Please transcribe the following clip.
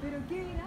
¿Pero qué era?